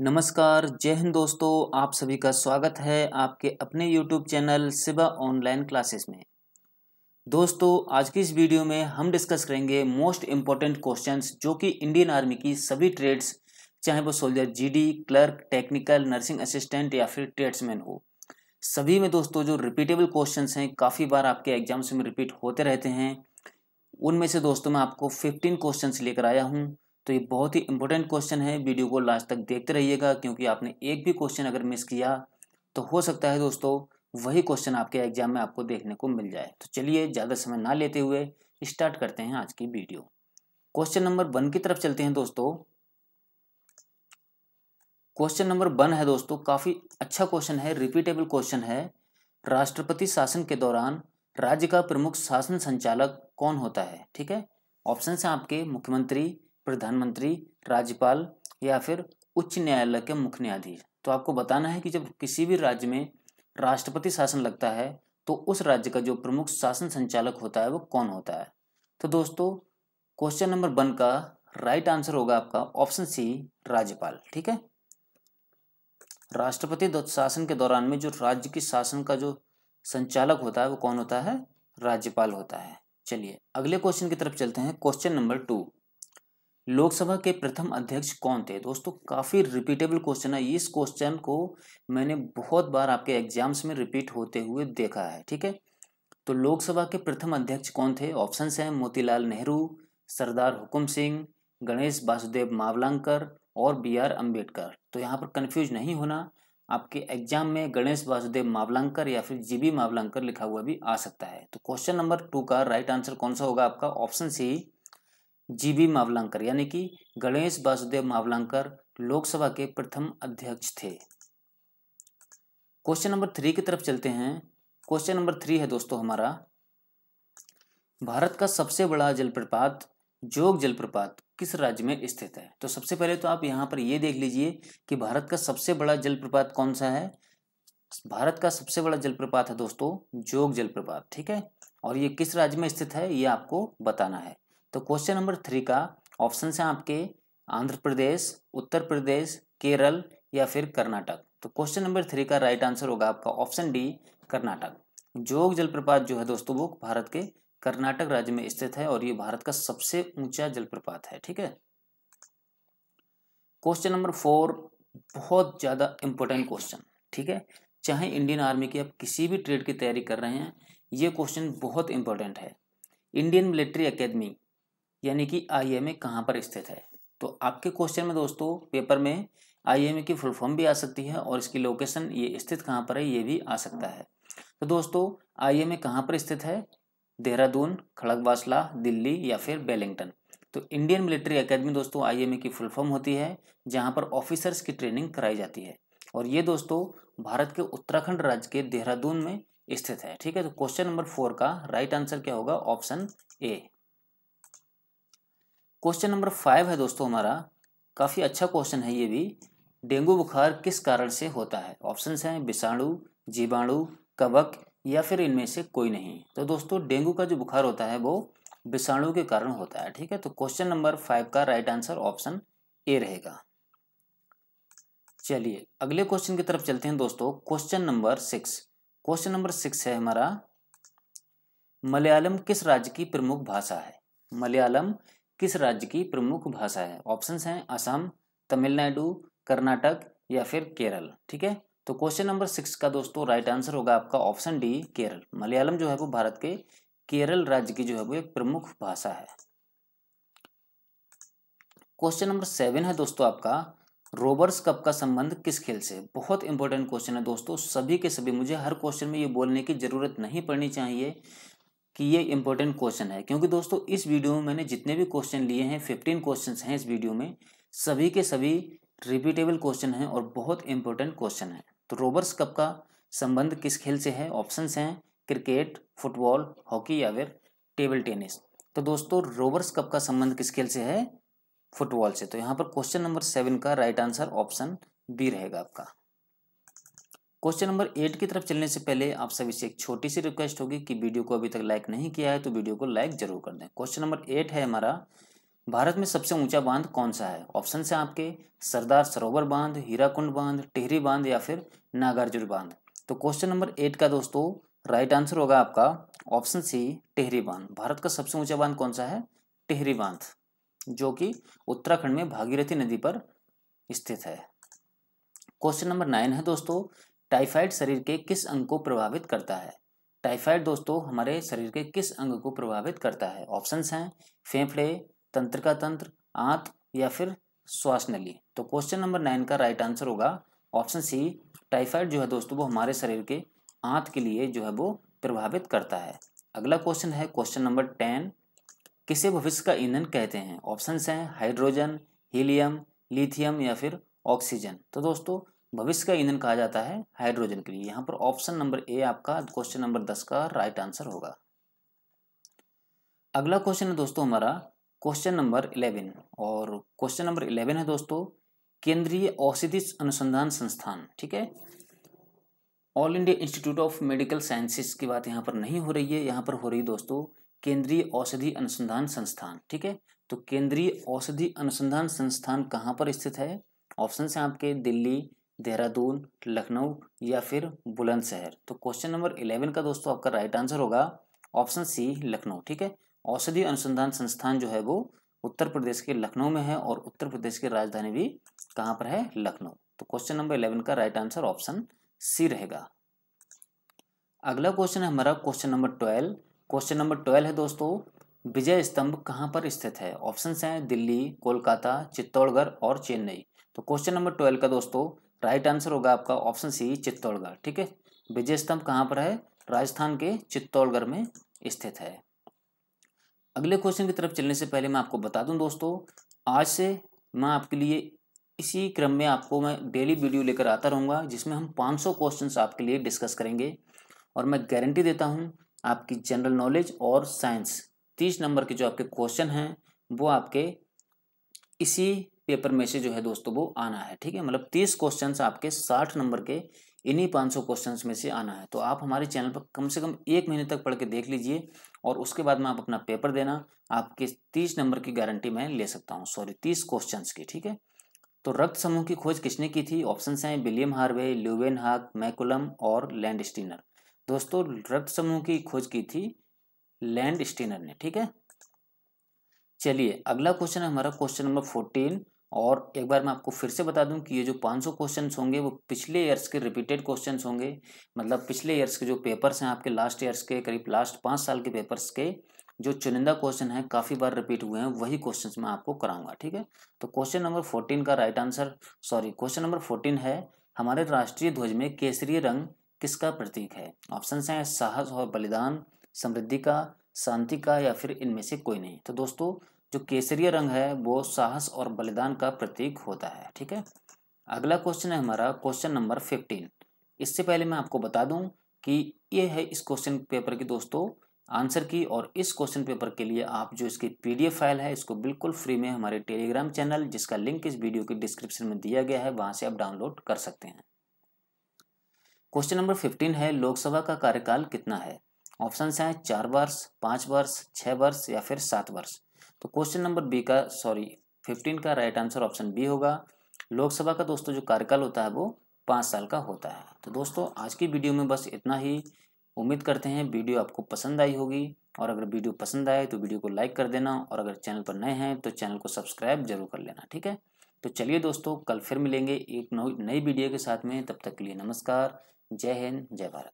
नमस्कार, जय हिंद दोस्तों, आप सभी का स्वागत है आपके अपने YouTube channel Siba online classes में। दोस्तों, आज की इस वीडियो में हम डिस्कस करेंगे मोस्ट इंपॉर्टेंट क्वेश्चंस जो कि इंडियन आर्मी की सभी ट्रेड्स चाहे वो soldier GD clerk technical nursing assistant या फिर ट्रेड्समैन हो। सभी में दोस्तों जो रिपीटेबल क्वेश्चन हैं, काफ़ी बार आपके एग्ज़ाम्स में रिपीट होते रहते हैं। उनमें से दोस्तों मैं आपको फिफ्टीन क्वेश्चन लेकर आया हूँ। तो ये बहुत ही इंपॉर्टेंट क्वेश्चन है। वीडियो को लास्ट तक देखते रहिएगा, क्योंकि आपने एक भी क्वेश्चन अगर मिस किया तो हो सकता है दोस्तों, वही क्वेश्चन आपके एग्ज़ाम में आपको देखने को मिल जाए। तो चलिए, ज़्यादा समय ना लेते हुए स्टार्ट करते हैं आज की वीडियो क्वेश्चन नंबर वन की तरफ़ चलते हैं दोस्तों। क्वेश्चन नंबर वन है दोस्तों, काफ़ी अच्छा क्वेश्चन है रिपीटेबल क्वेश्चन है। राष्ट्रपति शासन के दौरान राज्य का प्रमुख शासन संचालक कौन होता है? ठीक है? ऑप्शन है आपके मुख्यमंत्री प्रधानमंत्री, राज्यपाल या फिर उच्च न्यायालय के मुख्य न्यायाधीश। तो आपको बताना है कि जब किसी भी राज्य में राष्ट्रपति शासन लगता है तो उस राज्य का जो प्रमुख शासन संचालक होता है, वो कौन होता है? तो दोस्तों क्वेश्चन नंबर वन का राइट आंसर होगा आपका ऑप्शन सी राज्यपाल, ठीक है? राष्ट्रपति शासन के दौरान में जो राज्य की शासन का जो संचालक होता है, वो कौन होता है? राज्यपाल होता है। चलिए, अगले क्वेश्चन की तरफ़ चलते हैं क्वेश्चन नंबर टू लोकसभा के प्रथम अध्यक्ष कौन थे? दोस्तों, काफ़ी रिपीटेबल क्वेश्चन है। इस क्वेश्चन को मैंने बहुत बार आपके एग्ज़ाम्स में रिपीट होते हुए देखा है, ठीक है? तो लोकसभा के प्रथम अध्यक्ष कौन थे? ऑप्शंस हैं मोतीलाल नेहरू, सरदार हुकुम सिंह, गणेश वासुदेव मावलांकर और बी आर अंबेडकर तो यहाँ पर कन्फ्यूज़ नहीं होना। आपके एग्ज़ाम में गणेश वासुदेव मावलांकर या फिर जी बी मावलांकर लिखा हुआ भी आ सकता है। तो क्वेश्चन नंबर टू का राइट आंसर कौन सा होगा आपका? ऑप्शन सी जीबी मावलांकर, यानी कि गणेश वासुदेव मावलांकर लोकसभा के प्रथम अध्यक्ष थे। क्वेश्चन नंबर थ्री की तरफ़ चलते हैं। क्वेश्चन नंबर थ्री है दोस्तों हमारा। भारत का सबसे बड़ा जलप्रपात, जोग जलप्रपात किस राज्य में स्थित है? तो सबसे पहले तो आप यहाँ पर ये देख लीजिए कि भारत का सबसे बड़ा जलप्रपात कौन सा है? भारत का सबसे बड़ा जलप्रपात है दोस्तों, जोग जलप्रपात, ठीक है? और ये किस राज्य में स्थित है, ये आपको बताना है। तो क्वेश्चन नंबर थ्री का ऑप्शन है आपके आंध्र प्रदेश, उत्तर प्रदेश, केरल या फिर कर्नाटक। तो क्वेश्चन नंबर थ्री का राइट आंसर होगा आपका ऑप्शन डी कर्नाटक। जोग जलप्रपात जो है दोस्तों वो भारत के कर्नाटक राज्य में स्थित है और ये भारत का सबसे ऊँचा जलप्रपात है, ठीक है? क्वेश्चन नंबर फोर बहुत ज़्यादा इंपॉर्टेंट क्वेश्चन ठीक है? चाहे इंडियन आर्मी की आप किसी भी ट्रेड की तैयारी कर रहे हैं, ये क्वेश्चन बहुत इंपॉर्टेंट है। इंडियन मिलिट्री एकेडमी यानी कि आई एम ए कहाँ पर स्थित है? तो आपके क्वेश्चन में दोस्तों पेपर में आई एम ए की फुल फॉर्म भी आ सकती है और इसकी लोकेशन ये स्थित कहाँ पर है, ये भी आ सकता है। तो दोस्तों आई एम ए कहाँ पर स्थित है? देहरादून, खड़गवासला, दिल्ली या फिर बेलिंगटन तो इंडियन मिलिट्री एकेडमी दोस्तों आई एम ए की फुल फॉर्म होती है, जहाँ पर ऑफिसर्स की ट्रेनिंग कराई जाती है। और ये दोस्तों, भारत के उत्तराखंड राज्य के देहरादून में स्थित है, ठीक है? तो क्वेश्चन नंबर फोर का राइट आंसर क्या होगा? Option A question number five है दोस्तों हमारा। काफ़ी अच्छा क्वेश्चन है ये भी। डेंगू बुखार किस कारण से होता है? ऑप्शन हैं विषाणु, जीवाणु, कवक या फिर इनमें से कोई नहीं। तो दोस्तों, डेंगू का जो बुखार होता है वो विषाणु के कारण होता है, ठीक है? तो क्वेश्चन नंबर फाइव का राइट आंसर ऑप्शन ए रहेगा। चलिए, अगले क्वेश्चन की तरफ़ चलते हैं दोस्तों। Question number six question number six है हमारा। मलयालम किस राज्य की प्रमुख भाषा है? मलयालम किस राज्य की प्रमुख भाषा है? ऑप्शन हैं असम, तमिलनाडु, कर्नाटक या फिर केरल, ठीक है? तो क्वेश्चन नंबर सिक्स का दोस्तों राइट आंसर होगा आपका ऑप्शन डी केरल। मलयालम जो है वो भारत के केरल राज्य की जो है वो एक प्रमुख भाषा है। क्वेश्चन नंबर सेवन है दोस्तों आपका रोबर्स कप का संबंध किस खेल से? बहुत इंपॉर्टेंट क्वेश्चन है दोस्तों, सभी के सभी, मुझे हर क्वेश्चन में ये बोलने की ज़रूरत नहीं पड़नी चाहिए। कि ये इंपॉर्टेंट क्वेश्चन है। क्योंकि दोस्तों, इस वीडियो में मैंने जितने भी क्वेश्चन लिए हैं फिफ्टीन क्वेश्चन हैं इस वीडियो में, सभी के सभी रिपीटेबल क्वेश्चन हैं और बहुत इंपॉर्टेंट क्वेश्चन है। तो रोबर्स कप का संबंध किस खेल से है? ऑप्शन हैं क्रिकेट फुटबॉल हॉकी या फिर टेबल टेनिस तो दोस्तों रोबर्स कप का संबंध किस खेल से है? फुटबॉल से। तो यहाँ पर क्वेश्चन नंबर सेवन का राइट आंसर ऑप्शन बी रहेगा आपका। क्वेश्चन नंबर एट की तरफ़ चलने से पहले आप सभी से एक छोटी सी रिक्वेस्ट होगी कि वीडियो को अभी तक लाइक नहीं किया है तो वीडियो को लाइक ज़रूर कर दें। क्वेश्चन नंबर एट है हमारा, भारत में सबसे ऊँचा बाँध कौन सा है? ऑप्शन से आपके, सरदार सरोवर बाँध, हीराकुंड बाँध, टिहरी बाँध या फिर नागार्जुन बाँध। तो क्वेश्चन नंबर एट का दोस्तों राइट आंसर होगा आपका ऑप्शन सी टिहरी बाँध। भारत का सबसे ऊँचा बाँध कौन सा है? टिहरी बाँध, जो कि उत्तराखंड में भागीरथी नदी पर स्थित है। क्वेश्चन नंबर नाइन है दोस्तों टाइफाइड शरीर के किस अंग को प्रभावित करता है? टाइफाइड दोस्तों, हमारे शरीर के किस अंग को प्रभावित करता है? ऑप्शंस हैं, फेफड़े, तंत्र का तंत्र, आंत या फिर श्वास नली। तो क्वेश्चन नंबर नाइन का राइट आंसर होगा ऑप्शन सी, टाइफाइड जो है दोस्तों, वो हमारे शरीर के आंत के लिए जो है वो प्रभावित करता है। अगला क्वेश्चन है, क्वेश्चन नंबर टेन, किसे भविष्य का ईंधन कहते हैं? ऑप्शंस हैं, हाइड्रोजन, हीलियम, लिथियम या फिर ऑक्सीजन। तो दोस्तों भविष्य का ईंधन कहा जाता है हाइड्रोजन के लिए। यहाँ पर ऑप्शन नंबर ए आपका, क्वेश्चन नंबर दस का राइट आंसर होगा। अगला क्वेश्चन है दोस्तों हमारा, क्वेश्चन नंबर इलेवन। और क्वेश्चन नंबर इलेवन है दोस्तों, केंद्रीय औषधि अनुसंधान संस्थान, ठीक है? All India institute of medical sciences की बात यहाँ पर नहीं हो रही है, यहाँ पर हो रही है दोस्तों, केंद्रीय औषधि अनुसंधान संस्थान, ठीक है? तो केंद्रीय औषधि अनुसंधान संस्थान कहाँ पर स्थित है? ऑप्शन है आपके, दिल्ली देहरादून, लखनऊ या फिर बुलंदशहर। तो क्वेश्चन नंबर इलेवन का दोस्तों आपका राइट आंसर होगा ऑप्शन सी लखनऊ, ठीक है? औषधि अनुसंधान संस्थान जो है वो उत्तर प्रदेश के लखनऊ में है और उत्तर प्रदेश की राजधानी भी कहाँ पर है? लखनऊ। तो क्वेश्चन नंबर इलेवन का राइट आंसर ऑप्शन सी रहेगा। अगला क्वेश्चन है हमारा question number twelve question number twelve है दोस्तों, विजय स्तंभ कहाँ पर स्थित है? ऑप्शन हैं दिल्ली, कोलकाता, चित्तौड़गढ़ और चेन्नई। तो क्वेश्चन नंबर ट्वेल्व का दोस्तों राइट आंसर होगा आपका ऑप्शन सी चित्तौड़गढ़, ठीक है? विजय स्तंभ कहाँ पर है? राजस्थान के चित्तौड़गढ़ में स्थित है। अगले क्वेश्चन की तरफ़ चलने से पहले मैं आपको बता दूँ दोस्तों, आज से मैं आपके लिए इसी क्रम में आपको मैं डेली वीडियो लेकर आता रहूँगा, जिसमें हम 500 क्वेश्चंस आपके लिए डिस्कस करेंगे। और मैं गारंटी देता हूँ, आपकी जनरल नॉलेज और साइंस तीस नंबर के जो आपके क्वेश्चन हैं, वो आपके इसी पेपर में से जो है दोस्तों वो आना है, ठीक है? मतलब तीस क्वेश्चन आपके साठ नंबर के इन्हीं पाँच सौ क्वेश्चन में से आना है। तो आप हमारे चैनल पर कम से कम एक महीने तक पढ़ के देख लीजिए और उसके बाद में आप अपना पेपर देना, आपके तीस नंबर की गारंटी मैं ले सकता हूँ। सॉरी, तीस क्वेश्चन की, ठीक है? तो रक्त समूह की खोज किसने की थी? ऑप्शन हैं William Harvey, Leeuwenhoek, McCollum और लैंड स्टीनर। दोस्तों, रक्त समूह की खोज की थी लैंड स्टीनर ने, ठीक है? चलिए, अगला क्वेश्चन है हमारा क्वेश्चन नंबर फोर्टीन और एक बार मैं आपको फिर से बता दूँ कि ये जो 500 क्वेश्चंस होंगे, वो पिछले ईयर्स के रिपीटेड क्वेश्चंस होंगे। मतलब पिछले ईयर्स के जो पेपर्स हैं, आपके लास्ट ईयर्स के, करीब लास्ट पाँच साल के पेपर्स के, जो चुनिंदा क्वेश्चन है, काफ़ी बार रिपीट हुए हैं, वही क्वेश्चन मैं आपको कराऊँगा, ठीक है? तो क्वेश्चन नंबर फोर्टीन का right answer sorry question number fourteen है, हमारे राष्ट्रीय ध्वज में केसरी रंग किसका प्रतीक है? ऑप्शन हैं, साहस और बलिदान, समृद्धि का, शांति का, या फिर इनमें से कोई नहीं। तो दोस्तों जो केसरिया रंग है, वो साहस और बलिदान का प्रतीक होता है, ठीक है? अगला क्वेश्चन है हमारा क्वेश्चन नंबर फिफ्टीन इससे पहले मैं आपको बता दूँ कि ये है इस क्वेश्चन पेपर की दोस्तों आंसर की और इस क्वेश्चन पेपर के लिए आप जो इसकी पीडीएफ फ़ाइल है, इसको बिल्कुल फ्री में हमारे टेलीग्राम चैनल जिसका लिंक इस वीडियो के डिस्क्रिप्शन में दिया गया है, वहाँ से आप डाउनलोड कर सकते हैं। क्वेश्चन नंबर फिफ्टीन है, लोकसभा का कार्यकाल कितना है? ऑप्शन हैं चार वर्ष, पाँच वर्ष, छह वर्ष या फिर सात वर्ष। तो क्वेश्चन नंबर बी का सॉरी फिफ्टीन का राइट आंसर ऑप्शन बी होगा। लोकसभा का दोस्तों जो कार्यकाल होता है वो पाँच साल का होता है। तो दोस्तों, आज की वीडियो में बस इतना ही। उम्मीद करते हैं वीडियो आपको पसंद आई होगी। और अगर वीडियो पसंद आए तो वीडियो को लाइक कर देना। और अगर चैनल पर नए हैं तो चैनल को सब्सक्राइब ज़रूर कर लेना, ठीक है? तो चलिए दोस्तों, कल फिर मिलेंगे एक नई वीडियो के साथ में। तब तक के लिए नमस्कार। जय हिंद, जय भारत।